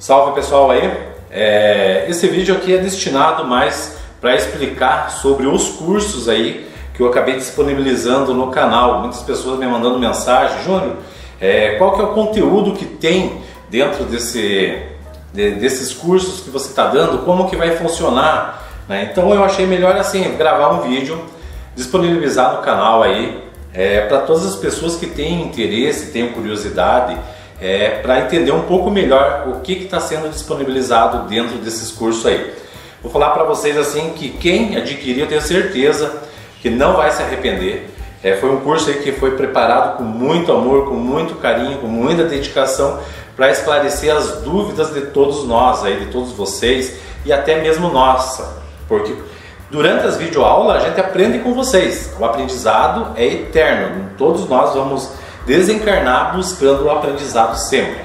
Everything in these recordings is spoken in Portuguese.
Salve pessoal aí! É, esse vídeo aqui é destinado mais para explicar sobre os cursos aí que eu acabei disponibilizando no canal. Muitas pessoas me mandando mensagem, Júnior, é, qual que é o conteúdo que tem dentro desse, de, desses cursos que você está dando, como que vai funcionar? Né? Então eu achei melhor assim gravar um vídeo, disponibilizar no canal aí é, para todas as pessoas que têm interesse, têm curiosidade é, para entender um pouco melhor o que está sendo disponibilizado dentro desses cursos aí. Vou falar para vocês assim que quem adquirir eu tenho certeza que não vai se arrepender. É, foi um curso aí que foi preparado com muito amor, com muito carinho, com muita dedicação para esclarecer as dúvidas de todos nós aí, de todos vocês e até mesmo nossa, porque durante as videoaulas a gente aprende com vocês. O aprendizado é eterno. Todos nós vamos desencarnar buscando o aprendizado sempre.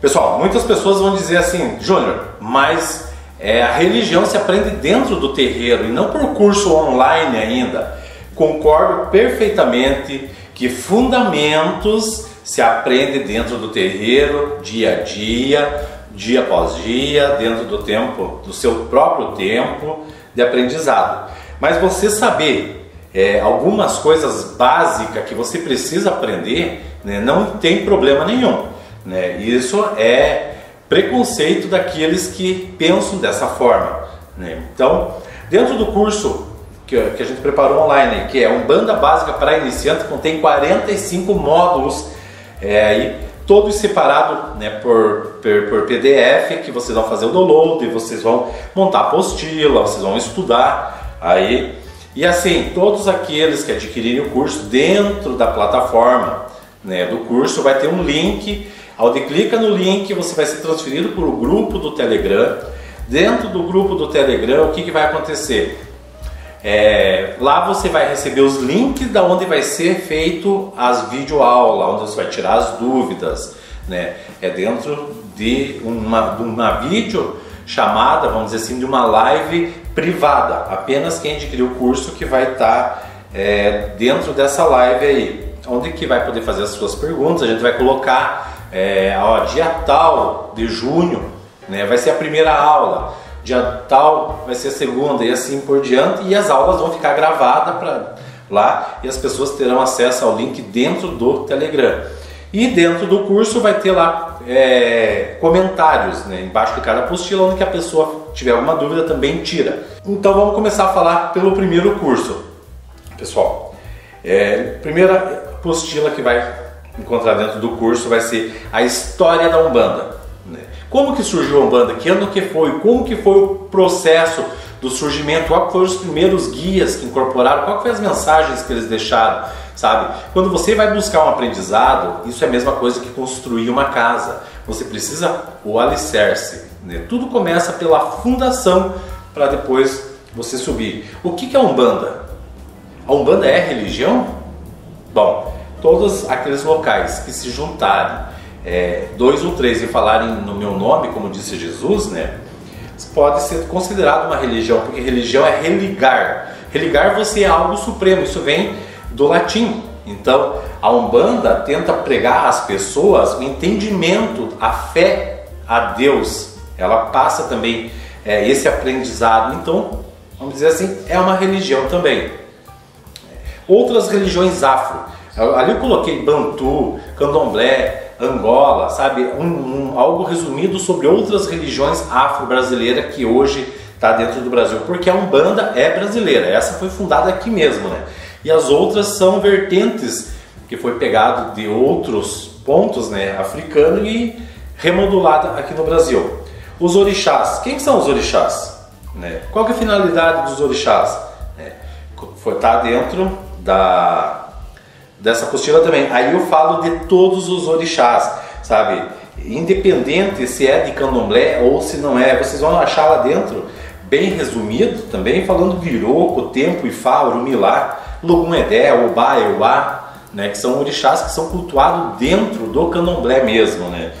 Pessoal, muitas pessoas vão dizer assim, Júnior, mas é, a religião se aprende dentro do terreiro e não por curso online ainda. Concordo perfeitamente que fundamentos se aprende dentro do terreiro, dia a dia, dia após dia, dentro do tempo, do seu próprio tempo de aprendizado. Mas você saber é, algumas coisas básicas que você precisa aprender, né, não tem problema nenhum. Né? Isso é preconceito daqueles que pensam dessa forma. Né? Então, dentro do curso que, que, a gente preparou online, que é um banda básica para iniciante, contém 45 módulos, é, todos separados né, por, por, por, PDF, que vocês vão fazer o download, vocês vão montar apostila, vocês vão estudar. Aí e assim, todos aqueles que adquirirem o curso dentro da plataforma né, do curso vai ter um link. Ao de clica no link, você vai ser transferido para o grupo do Telegram. Dentro do grupo do Telegram, o que, que vai acontecer? É, lá você vai receber os links da onde vai ser feito as videoaulas, onde você vai tirar as dúvidas. Né? É dentro de uma, de uma vídeo chamada, vamos dizer assim, de uma live privada. Apenas quem adquiriu o curso que vai estar tá, é, dentro dessa live aí, onde que vai poder fazer as suas perguntas. A gente vai colocar é, ó, dia tal de junho, né, vai ser a primeira aula. Dia tal vai ser a segunda e assim por diante. E as aulas vão ficar gravadas para lá e as pessoas terão acesso ao link dentro do Telegram. E dentro do curso vai ter lá é, comentários né, embaixo de cada apostila, onde que a pessoa tiver alguma dúvida também tira. Então vamos começar a falar pelo primeiro curso. Pessoal, é, primeira apostila que vai encontrar dentro do curso vai ser a história da Umbanda. Né? Como que surgiu a Umbanda? Que ano que foi? Como que foi o processo do surgimento? Qual foram os primeiros guias que incorporaram? Qual foram as mensagens que eles deixaram? Sabe? Quando você vai buscar um aprendizado, isso é a mesma coisa que construir uma casa. Você precisa o alicerce. Né? Tudo começa pela fundação para depois você subir. O que é Umbanda? A Umbanda é religião? Bom, todos aqueles locais que se juntarem, é, dois ou três, e falarem no meu nome, como disse Jesus, né? Pode ser considerado uma religião, porque religião é religar. Religar você é algo supremo, isso vem do latim. Então, a Umbanda tenta pregar às pessoas o entendimento, a fé a Deus. Ela passa também é, esse aprendizado. Então, vamos dizer assim, é uma religião também. Outras religiões afro. Ali eu coloquei Bantu, Candomblé, Angola, sabe? Um, um, algo resumido sobre outras religiões afro-brasileiras que hoje está dentro do Brasil. Porque a Umbanda é brasileira. Essa foi fundada aqui mesmo, né? E as outras são vertentes que foi pegado de outros pontos né, africanos e remodulada aqui no Brasil. Os orixás, quem são os orixás? Né? Qual é a finalidade dos orixás? É, foi estar tá dentro da, dessa apostila também. Aí eu falo de todos os orixás, sabe? Independente se é de candomblé ou se não é, vocês vão achar lá dentro, bem resumido também, falando de Iroco, Tempo, Ifá, Urumilá, Logum Edé, Obá, Euá, né, que são orixás que são cultuados dentro do candomblé mesmo. Né?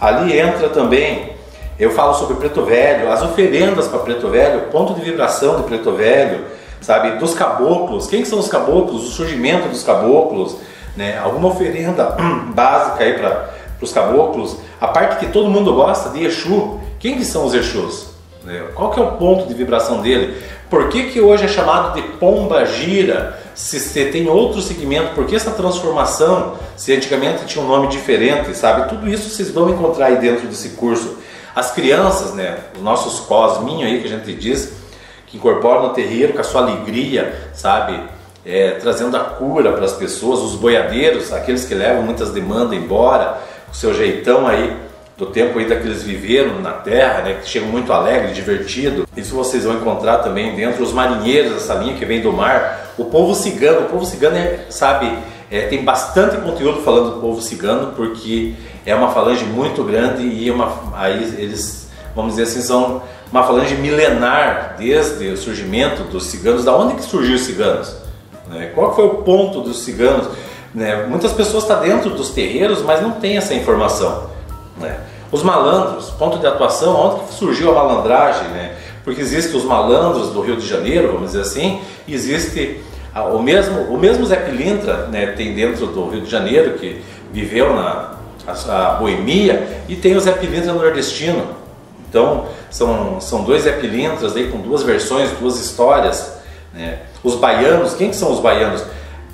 Ali entra também, eu falo sobre Preto Velho, as oferendas para Preto Velho, ponto de vibração de Preto Velho, sabe, dos caboclos, quem são os caboclos, o surgimento dos caboclos, né, alguma oferenda básica aí para para os caboclos, a parte que todo mundo gosta de Exu, quem que são os Exus? Né? Qual que é o ponto de vibração dele? Por que, que hoje é chamado de pomba gira? Se, se tem outro segmento, por que essa transformação? Se antigamente tinha um nome diferente, sabe? Tudo isso vocês vão encontrar aí dentro desse curso. As crianças, né? Os nossos cosminhos aí que a gente diz, que incorporam no terreiro com a sua alegria, sabe? É, trazendo a cura para as pessoas, os boiadeiros, aqueles que levam muitas demandas embora, o seu jeitão aí do tempo aí que eles viveram na terra, né, que chegam muito alegre, divertido. Isso vocês vão encontrar também dentro os marinheiros, essa linha que vem do mar. O povo cigano, o povo cigano é, sabe, é, tem bastante conteúdo falando do povo cigano porque é uma falange muito grande e uma, aí eles, vamos dizer assim, são uma falange milenar desde o surgimento dos ciganos. Da onde que surgiu os ciganos? Né? Qual foi o ponto dos ciganos? Né? Muitas pessoas estão tá dentro dos terreiros, mas não tem essa informação. Né? Os malandros, ponto de atuação, onde que surgiu a malandragem, né? Porque existem os malandros do Rio de Janeiro, vamos dizer assim, existe o mesmo, o mesmo Zé Pilintra, né, tem dentro do Rio de Janeiro, que viveu na a, a boemia, e tem o Zé Pilintra nordestino. Então, são, são dois Zé Pilintras aí, com duas versões, duas histórias. Né? Os baianos, quem que são os baianos?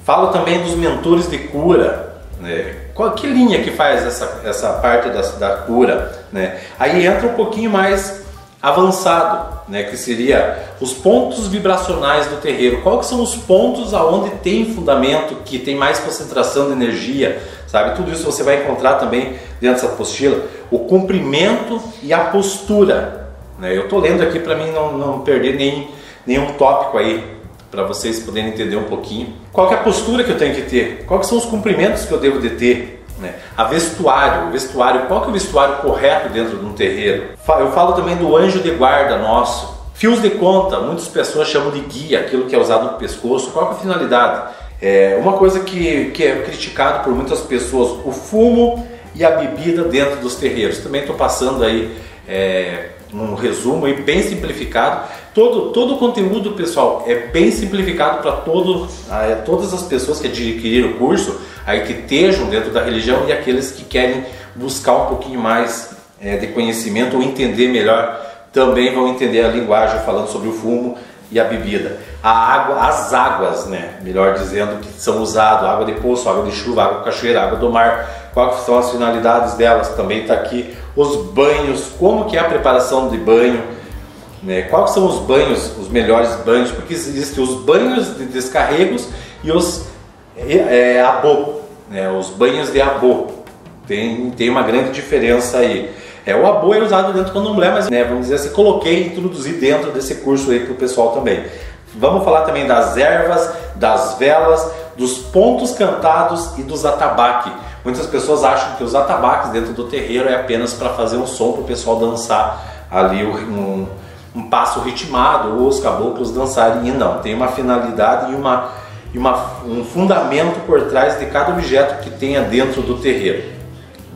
Falo também dos mentores de cura, né? Qual, que linha que faz essa, essa parte da, da cura? Né? Aí entra um pouquinho mais avançado, né? que seria os pontos vibracionais do terreiro. Quais são os pontos aonde tem fundamento, que tem mais concentração de energia, sabe? Tudo isso você vai encontrar também dentro dessa apostila. O comprimento e a postura. Né? Eu estou lendo aqui para mim não, não perder nem, nenhum tópico aí para vocês poderem entender um pouquinho. Qual é a postura que eu tenho que ter? Quais são os cumprimentos que eu devo de ter? Né? A vestuário, o vestuário, qual é o vestuário correto dentro de um terreiro? Eu falo também do anjo de guarda nosso. Fios de conta, muitas pessoas chamam de guia, aquilo que é usado no pescoço. Qual é a finalidade? É uma coisa que, que é criticado por muitas pessoas, o fumo e a bebida dentro dos terreiros. Também estou passando aí é, um resumo aí bem simplificado Todo, todo o conteúdo, pessoal, é bem simplificado para todo, é, todas as pessoas que adquiriram o curso, aí que estejam dentro da religião e aqueles que querem buscar um pouquinho mais é, de conhecimento ou entender melhor, também vão entender a linguagem falando sobre o fumo e a bebida. A água, as águas, né, melhor dizendo, que são usadas, água de poço, água de chuva, água de cachoeira, água do mar, quais são as finalidades delas, também está aqui. Os banhos, como que é a preparação de banho, né? Quais são os banhos, os melhores banhos? Porque existem os banhos de descarregos e os é, abô, né? os banhos de abô. Tem, tem uma grande diferença aí. É, o abô é usado dentro do candomblé, mas né, vamos dizer assim, coloquei, introduzi dentro desse curso aí para o pessoal também. Vamos falar também das ervas, das velas, dos pontos cantados e dos atabaques. Muitas pessoas acham que os atabaques dentro do terreiro é apenas para fazer um som para o pessoal dançar ali um, um passo ritmado ou os caboclos dançarem. E não, tem uma finalidade e, uma, e uma, um fundamento por trás de cada objeto que tenha dentro do terreiro.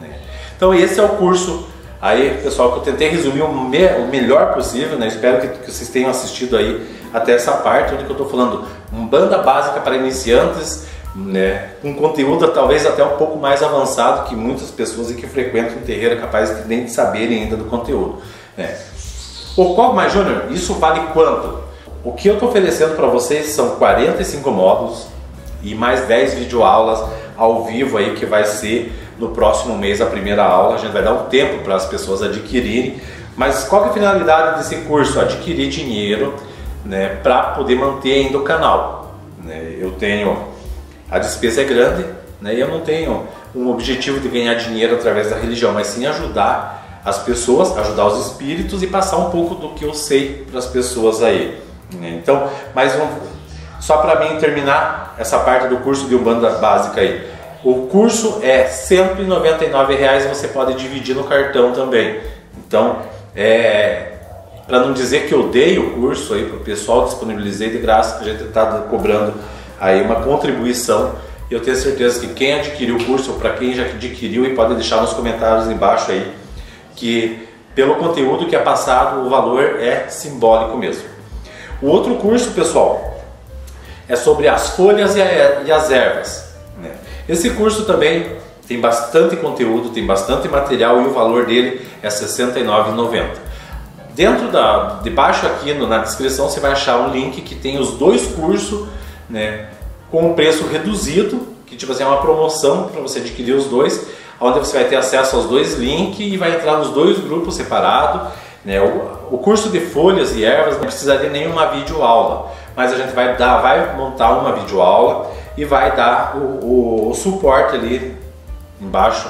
Né? Então esse é o curso aí, pessoal, que eu tentei resumir o, me, o melhor possível, né? espero que, que, vocês tenham assistido aí até essa parte, onde eu estou falando um banda básica para iniciantes, né? um conteúdo talvez até um pouco mais avançado que muitas pessoas que frequentam o terreiro é capaz de nem saberem ainda do conteúdo. Né? O Cogma Júnior, isso vale quanto? O que eu estou oferecendo para vocês são 45 módulos e mais 10 videoaulas ao vivo aí que vai ser no próximo mês a primeira aula. A gente vai dar um tempo para as pessoas adquirirem. Mas qual é a finalidade desse curso? Adquirir dinheiro né, para poder manter ainda o canal. Né? Eu tenho a despesa é grande né, e eu não tenho um objetivo de ganhar dinheiro através da religião, mas sim ajudar as pessoas, ajudar os espíritos e passar um pouco do que eu sei para as pessoas aí. Né? Então, mais um, só para mim terminar essa parte do curso de Umbanda básica aí. O curso é 199 reais, você pode dividir no cartão também. Então, é, para não dizer que eu dei o curso aí para o pessoal, disponibilizei de graça, a gente está cobrando aí uma contribuição. Eu tenho certeza que quem adquiriu o curso, para quem já adquiriu, e pode deixar nos comentários embaixo aí que pelo conteúdo que é passado, o valor é simbólico mesmo. O outro curso, pessoal, é sobre as folhas e, as ervas. Né? Esse curso também Tem bastante conteúdo, tem bastante material e o valor dele é R$ 69,90. Dentro da, debaixo aqui no, na descrição você vai achar um link que tem os dois cursos, né, com um preço reduzido, que tipo assim, é uma promoção para você adquirir os dois, onde você vai ter acesso aos dois links e vai entrar nos dois grupos separados. Né? O, o, curso de folhas e ervas não precisaria nenhuma videoaula, mas a gente vai dar, vai montar uma videoaula e vai dar o, o, o suporte ali embaixo,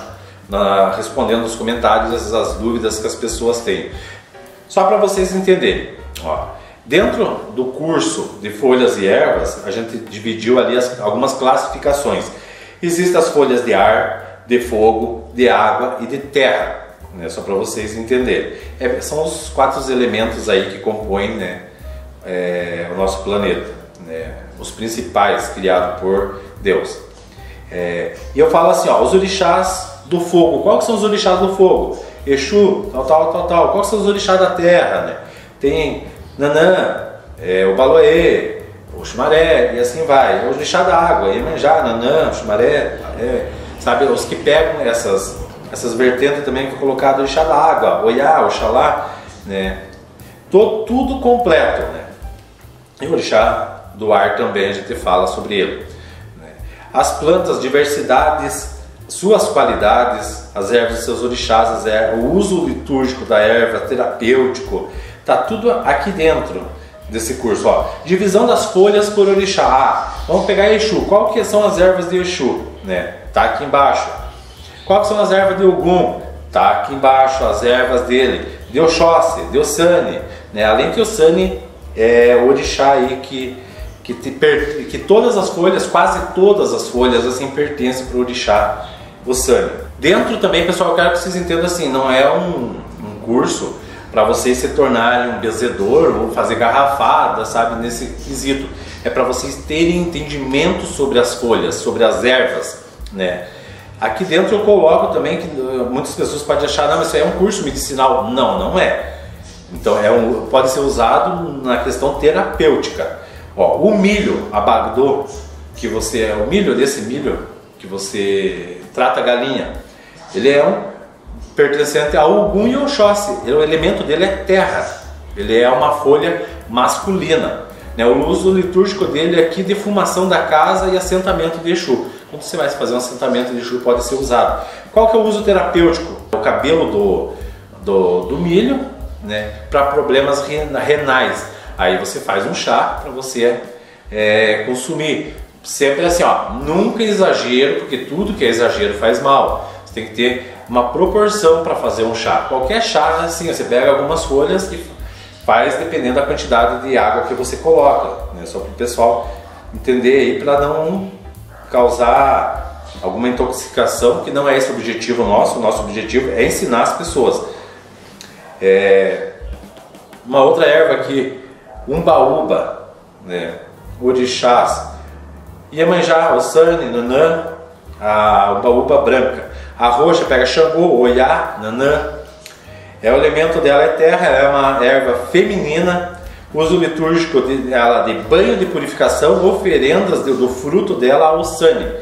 na, respondendo os comentários as, as dúvidas que as pessoas têm. Só para vocês entenderem, ó, dentro do curso de folhas e ervas, a gente dividiu ali as, algumas classificações. Existem as folhas de ar, de fogo, de água e de terra, né, só para vocês entenderem. É, são os quatro elementos aí que compõem né, é, o nosso planeta, né, os principais criados por Deus. É, e eu falo assim, ó, os orixás do fogo, quais são os orixás do fogo? Exu, tal, tal, tal, tal. Quais são os orixás da terra, né? Tem Nanã, é, o Baloê, o Xumaré, e assim vai. O orixá da água, Iemanjá, Nanã, Xumaré, é, sabe? Os que pegam essas, essas vertentes também que colocado o orixá da água, Oiá, Oxalá, né? Tô, tudo completo, né? E o orixá do ar também a gente fala sobre ele. Né? As plantas, diversidades, suas qualidades, as ervas seus orixás, as ervas, o uso litúrgico da erva, terapêutico, tá tudo aqui dentro desse curso. Ó. Divisão das folhas por orixá. Ah, vamos pegar Exu. Qual que são as ervas de Exu? Né? Tá aqui embaixo. Qual que são as ervas de Ogum? Tá aqui embaixo as ervas dele. De Oxóssi, de. Né? Além que Ossani é o orixá aí que que, te, que todas as folhas, quase todas as folhas assim pertencem para o orixá Ossani. Dentro também, pessoal, eu quero que vocês entendam assim, não é um, um curso para vocês se tornarem um bezedor ou fazer garrafada, sabe, nesse quesito. É para vocês terem entendimento sobre as folhas, sobre as ervas, né? Aqui dentro eu coloco também que uh, muitas pessoas podem achar, não, isso aí é um curso medicinal. Não, não é. Então é um, pode ser usado na questão terapêutica. Ó, o milho, a bagdô, que você é o milho desse milho que você trata a galinha, ele é um pertencente a Ogum e Oxóssi. O elemento dele é terra. Ele é uma folha masculina. Né? O uso litúrgico dele é aqui defumação da casa e assentamento de Exu. Quando você vai fazer um assentamento de Exu pode ser usado. Qual que é o uso terapêutico? O cabelo do, do, do milho né? para problemas renais. Aí você faz um chá para você é, consumir. Sempre assim, ó, nunca exagero, porque tudo que é exagero faz mal. Você tem que ter uma proporção para fazer um chá. Qualquer chá, assim, você pega algumas folhas e faz dependendo da quantidade de água que você coloca, né? Só para o pessoal entender aí para não causar alguma intoxicação, que não é esse o objetivo nosso. O nosso objetivo é ensinar as pessoas. É... Uma outra erva aqui, umbaúba, né? orixás, Iemanjá, Osani, Nanã, a umbaúba branca. A roxa pega Xangô, Oiá, Nanã. É, o elemento dela é terra, é uma erva feminina. Uso litúrgico dela de banho de purificação, oferendas do, fruto dela ao Sani.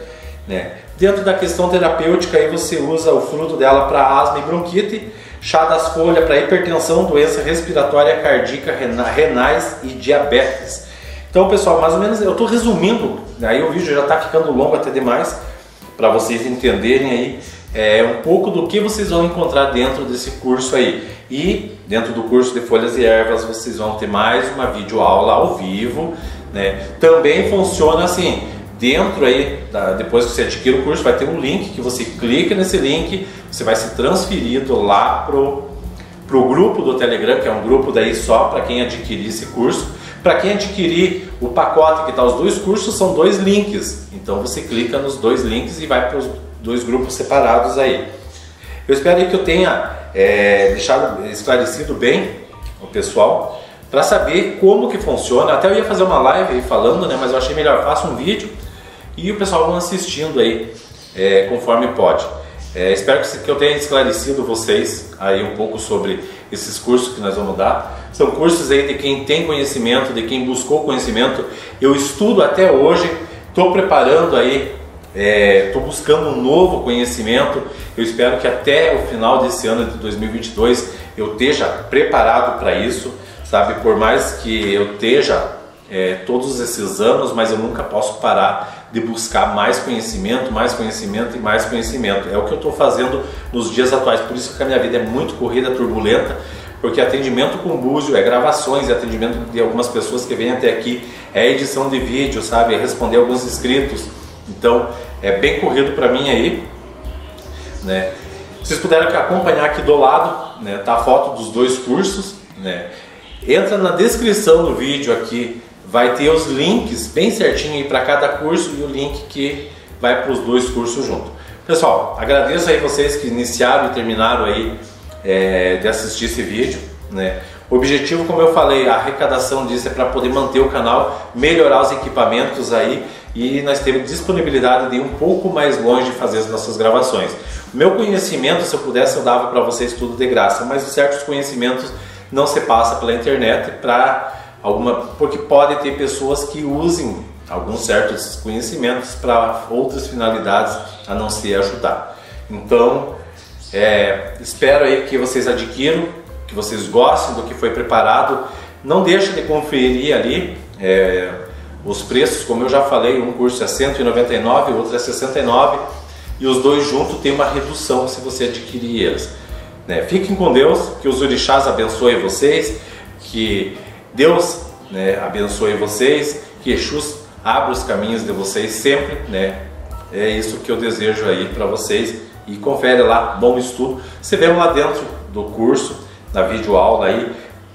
Né? Dentro da questão terapêutica, aí você usa o fruto dela para asma e bronquite, chá das folhas para hipertensão, doença respiratória cardíaca, renais e diabetes. Então, pessoal, mais ou menos eu estou resumindo, aí o vídeo já está ficando longo até demais, para vocês entenderem aí é, um pouco do que vocês vão encontrar dentro desse curso aí. E dentro do curso de folhas e ervas vocês vão ter mais uma videoaula ao vivo. Né? Também funciona assim, dentro aí, da, depois que você adquire o curso, vai ter um link que você clica nesse link, você vai ser transferido lá pro, pro grupo do Telegram, que é um grupo daí só para quem adquirir esse curso. Para quem adquirir o pacote que está os dois cursos, são dois links. Então você clica nos dois links e vai para os dois grupos separados aí. Eu espero que eu tenha é, deixado esclarecido bem o pessoal para saber como que funciona. Até eu ia fazer uma live falando, né? Mas eu achei melhor faça um vídeo e o pessoal vão assistindo aí é, conforme pode. É, espero que eu tenha esclarecido vocês aí um pouco sobre esses cursos que nós vamos dar. São cursos aí de quem tem conhecimento, de quem buscou conhecimento. Eu estudo até hoje, estou preparando aí Estou é, buscando um novo conhecimento. Eu espero que até o final desse ano de 2022 eu esteja preparado para isso, sabe? Por mais que eu esteja é, todos esses anos, mas eu nunca posso parar de buscar mais conhecimento, mais conhecimento e mais conhecimento. É o que eu estou fazendo nos dias atuais. Por isso que a minha vida é muito corrida, turbulenta, porque atendimento com búzio é gravações, é atendimento de algumas pessoas que vêm até aqui, é edição de vídeo, sabe? É responder alguns inscritos. Então é bem corrido para mim aí, né? Vocês puderam acompanhar aqui do lado, né? Tá a foto dos dois cursos, né? Entra na descrição do vídeo aqui, vai ter os links bem certinho para cada curso e o link que vai para os dois cursos junto. Pessoal, agradeço aí vocês que iniciaram e terminaram aí é, de assistir esse vídeo, né? O objetivo, como eu falei, a arrecadação disso é para poder manter o canal, melhorar os equipamentos aí e nós temos disponibilidade de ir um pouco mais longe de fazer as nossas gravações. O meu conhecimento, se eu pudesse, eu dava para vocês tudo de graça, mas certos conhecimentos não se passa pela internet para alguma, porque pode ter pessoas que usem alguns certos conhecimentos para outras finalidades a não ser ajudar. Então, é, espero aí que vocês adquiram que vocês gostem do que foi preparado. Não deixe de conferir ali é, os preços, como eu já falei, um curso é 199, o outro é 69 e os dois juntos tem uma redução se você adquirir eles. Né? Fiquem com Deus, que os orixás abençoem vocês, que Deus né, abençoe vocês, que Exus abra os caminhos de vocês sempre, né? É isso que eu desejo aí para vocês e confere lá, bom estudo. Você vê lá dentro do curso na videoaula aí,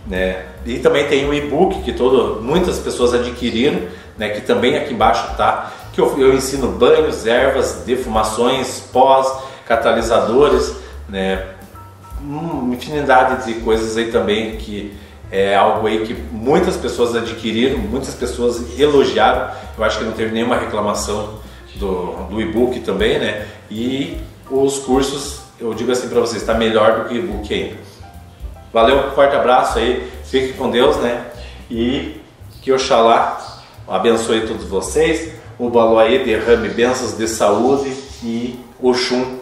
né? E também tem um e-book que todo, muitas pessoas adquiriram, né? Que também aqui embaixo tá, que eu, eu ensino banhos, ervas, defumações, pós, catalisadores, né? Uma infinidade de coisas aí também que é algo aí que muitas pessoas adquiriram, muitas pessoas elogiaram. Eu acho que não teve nenhuma reclamação do, do e-book também, né? E os cursos, eu digo assim para vocês, está melhor do que o e-book ainda. Valeu, um forte abraço aí, fique com Deus, né? E que Oxalá abençoe todos vocês, o Baluaê derrame bênçãos de saúde e Oxum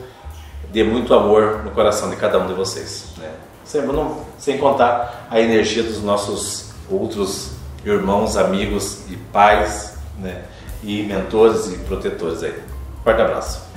dê muito amor no coração de cada um de vocês. Né? Sem, não, sem contar a energia dos nossos outros irmãos, amigos e pais, né? e mentores e protetores aí. Forte abraço.